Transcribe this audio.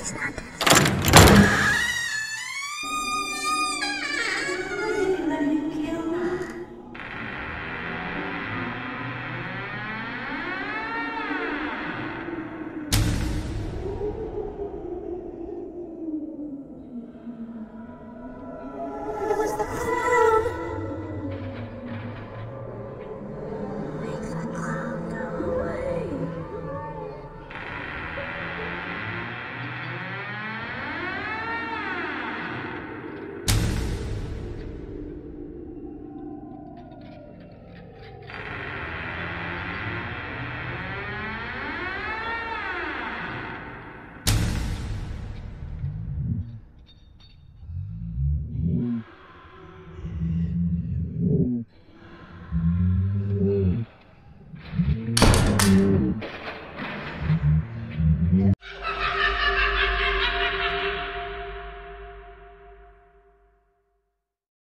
is not